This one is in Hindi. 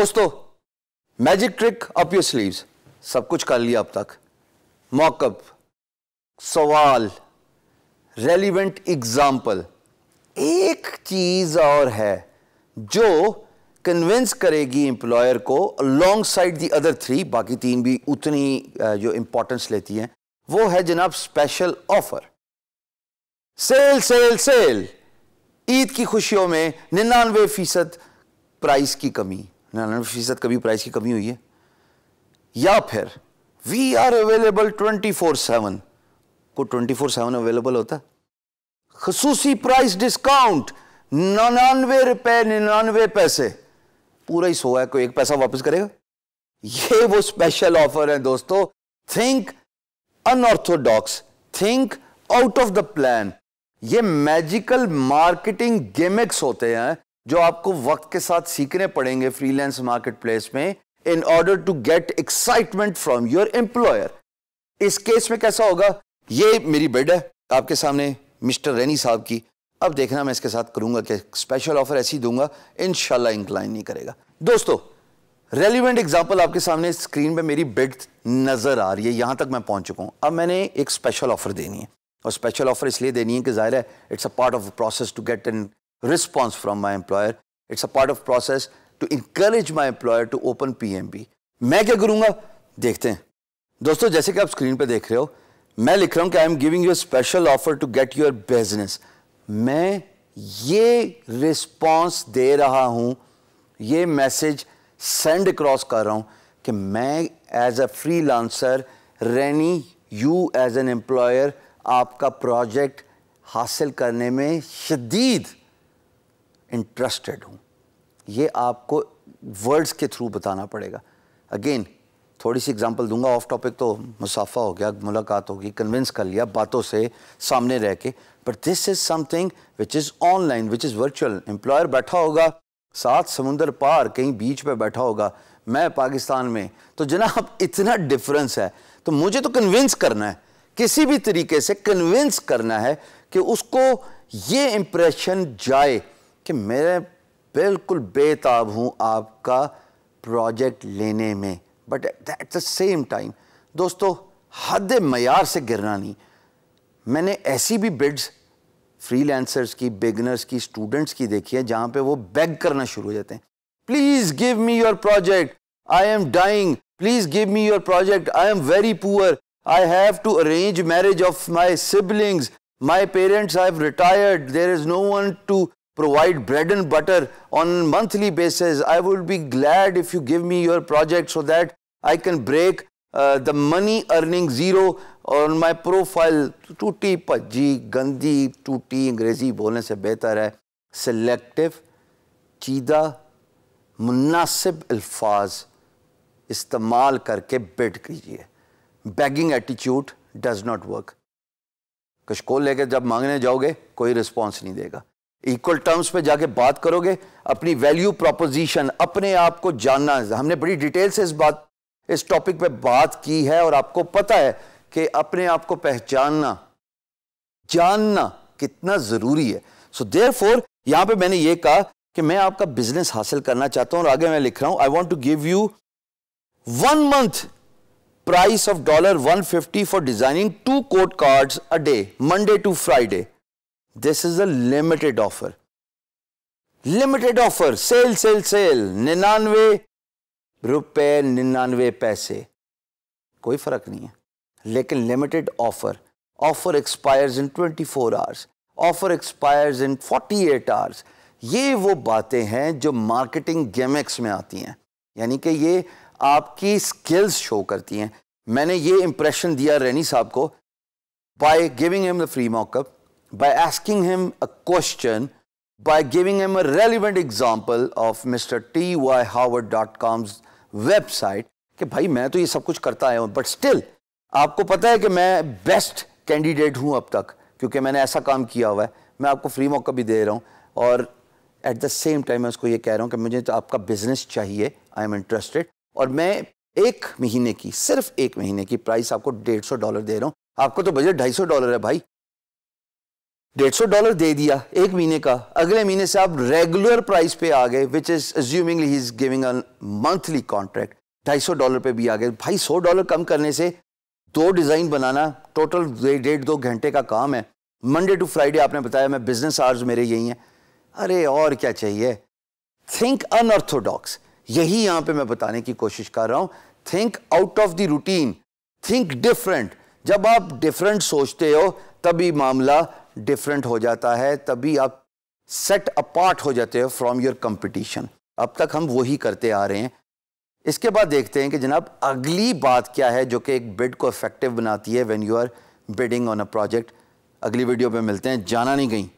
दोस्तों magic trick up your sleeves सब कुछ कर लिया अब तक। मॉकअप सवाल रेलिवेंट एग्ज़ाम्पल एक चीज़ और है जो कन्विंस करेगी एम्प्लॉयर को long side the other three बाकी तीन भी उतनी जो इंपॉर्टेंस लेती हैं, वो है जनाब special offer sale sale sale Eid की खुशियों में निन्यानवे फ़ीसद प्राइस की कमी। निन्यानवे फ़ीसद कभी प्राइस की कमी हुई है। या फिर we are available twenty four seven को ट्वेंटी फोर सेवन अवेलेबल होता। है खसूसी प्राइस डिस्काउंट निन्यानवे रुपए, निन्यानवे पैसे, पूरा ही सो है, कोई एक पैसा वापस करेगा। ये वो स्पेशल ऑफ़र है दोस्तों। Think unorthodox think out of the plan ये मैजिकल मार्केटिंग गेमिक्स होते हैं। जो आपको वक्त के साथ सीखने पड़ेंगे फ्रीलांस मार्केट प्लेस में in order to get excitement from your employer इस केस में कैसा होगा? ये मेरी बेड है, आपके सामने मिस्टर रैनी साहब की। अब देखना मैं इसके साथ करूँगा कि स्पेशल ऑफ़र ऐसी दूँगा इनशाला इंक्लाइन नहीं करेगा। दोस्तों रेलिवेंट एग्ज़ाम्पल आपके सामने स्क्रीन पे मेरी बिड नज़र आ रही है, यहाँ तक मैं पहुँच चुका हूँ। अब मैंने एक स्पेशल ऑफ़र देनी है। और स्पेशल ऑफ़र इसलिए देनी है कि ज़ाहिर है it's a part of process to get an response from my employer it's a part of process to encourage my employer to open PMB मैं क्या करूँगा? देखते हैं। दोस्तों, जैसे कि आप स्क्रीन पर देख रहे हो, मैं लिख रहा हूँ कि I am giving you special offer to get your business मैं ये रिस्पॉन्स दे रहा हूँ, ये मैसेज सेंड क्रॉस कर रहा हूँ कि मैं as a freelancer Rainey you as an employer आपका प्रोजेक्ट हासिल करने में शदीद इंटरेस्टेड हूँ। ये आपको वर्ड्स के थ्रू बताना पड़ेगा। अगेन थोड़ी सी एग्जांपल दूँगा ऑफ़ टॉपिक तो मुसाफा हो गया, मुलाकात होगी कन्विंस कर लिया बातों से सामने रह के। But this is something which is online which is virtual employer बैठा होगा सात समुंदर पार कहीं बीच पे बैठा होगा, मैं पाकिस्तान में। तो जनाब, इतना डिफरेंस है। तो मुझे तो कन्विंस करना है, किसी भी तरीके से कन्विंस करना है कि उसको ये इंप्रेशन जाए। कि मैं बिल्कुल बेताब हूँ आपका प्रोजेक्ट लेने में। But at the same time दोस्तों, हद मैार से गिरना नहीं। मैंने ऐसी भी बिड्स फ्रीलांसर्स की बिगनर्स की स्टूडेंट्स की देखी है जहाँ पे वो बैग करना शुरू हो जाते हैं। Please give me your project I am dying please give me your project I am very poor I have to arrange marriage of my siblings my parents have retired there is no one to provide bread and butter on monthly basis i would be glad if you give me your project so that I can break uh, the money earning zero on my profile टूटी भज्जी गंदी टूटी अंग्रेज़ी बोलने से बेहतर है सिलेक्टिव चीदा मुनासिब अल्फाज इस्तेमाल करके बिड कीजिए begging attitude does not work कशकोल लेके जब मांगने जाओगे कोई रिस्पॉन्स नहीं देगा इक्वल टर्म्स पे जाके बात करोगे, अपनी वैल्यू प्रोपोजिशन अपने आप को जानना हमने बड़ी डिटेल से इस बात, इस टॉपिक पे बात की है और आपको पता है कि अपने आप को पहचानना, जानना कितना ज़रूरी है। सो देर फोर यहाँ पर मैंने ये कहा कि मैं आपका बिज़नेस हासिल करना चाहता हूँ और आगे मैं लिख रहा हूँ I want to give you one month price of dollar one fifty for designing to code card a day Monday this is a limited offer limited offer sale sale sale निन्यानवे रुपए, निन्यानवे पैसे. कोई फ़र्क नहीं है. लेकिन limited offer offer expires in 24 hours offer expires in 48 hours ये वो बातें हैं जो मार्केटिंग गेमिक्स में आती हैं. यानी कि ये आपकी स्किल्स शो करती हैं. मैंने ये इंप्रेशन दिया रैनी साहब को by giving him the free mockup by asking him a question by giving him a relevant example of Mr. tyhoward.com's website कि भाई मैं तो ये सब कुछ करता आया हूँ बट स्टिल आपको पता है कि मैं बेस्ट कैंडिडेट हूँ अब तक, क्योंकि मैंने ऐसा काम किया हुआ है मैं आपको फ्री मौका भी दे रहा हूँ, और एट द सेम टाइम मैं उसको ये कह रहा हूँ कि मुझे तो आपका बिज़नेस चाहिए आई एम इंटरेस्टेड और मैं एक महीने की, सिर्फ़ एक महीने की प्राइस आपको डेढ़ सौ डॉलर दे रहा हूँ आपको तो बजट ढाई सौ डॉलर है भाई डेढ़ सौ डॉलर दे दिया एक महीने का। अगले महीने से आप रेगुलर प्राइस पे आ गए which is assumingly he is giving a monthly contract ढाई सौ डॉलर पे भी आ गए। भाई, सौ डॉलर कम करने से दो डिज़ाइन बनाना टोटल डेढ़ दो घंटे का काम है। मंडे टू फ्राइडे आपने बताया, मैं बिज़नेस आवर्स मेरे यही हैं। अरे, और क्या चाहिए? थिंक अनऑर्थोडॉक्स यही यहाँ पे मैं बताने की कोशिश कर रहा हूँ। Think out of the routine think different जब आप डिफरेंट सोचते हो, तभी मामला डिफरेंट हो जाता है, तभी आप सेट अपार्ट हो जाते हो फ्रॉम योर कंपटीशन अब तक हम वही करते आ रहे हैं। इसके बाद देखते हैं कि जनाब, अगली बात क्या है जो कि एक बिड को इफ़ेक्टिव बनाती है when you are bidding on a project अगली वीडियो पे मिलते हैं। जाना नहीं गई